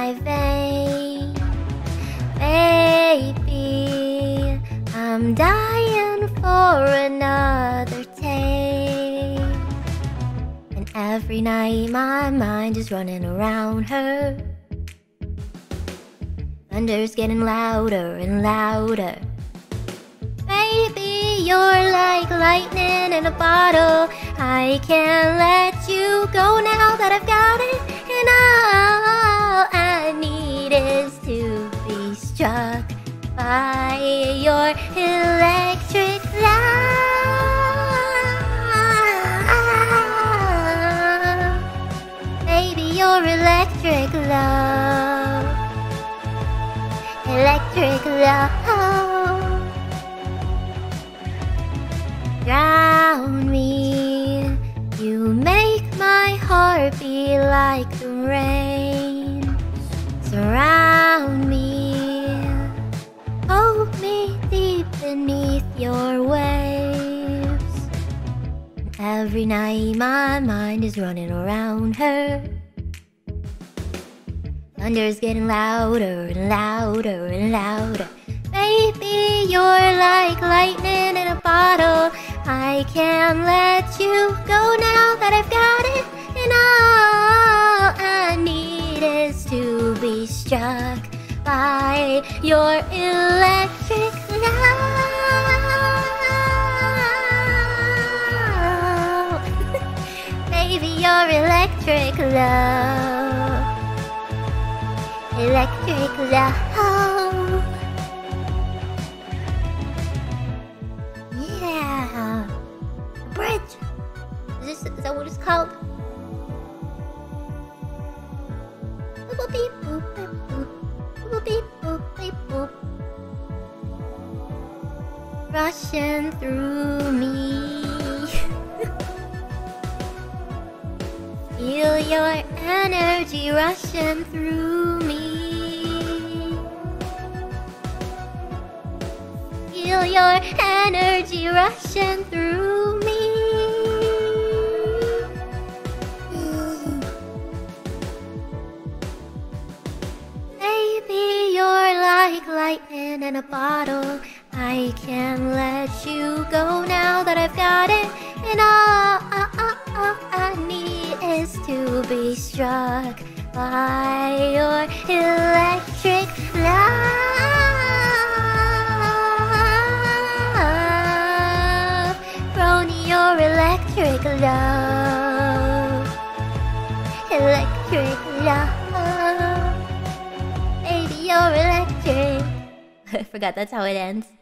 my vein. Baby, I'm dying for another take. And every night my mind is running around her. Thunder's getting louder and louder. Baby, you're like lightning in a bottle. I can't let you go now that I've got it. By your electric love. Baby, your electric love. Electric love. Drown me. You make my heart beat like the rain. Surround me. Every night my mind is running around her. Thunder's getting louder and louder and louder. Baby, you're like lightning in a bottle. I can't let you go now that I've got it. And all I need is to be struck by your electric your electric love. Electric love. Yeah. Bridge. Is this is that what it's called? Boop beep boop boop. Boop beep boop beep boop. Rushing through me. Feel your energy rushing through me. Feel your energy rushing through me. Baby, you're like lightning in a bottle. I can't let you go now that I've got is to be struck by your electric love. Brony, your electric love. Electric love. Baby, you're electric. I forgot that's how it ends.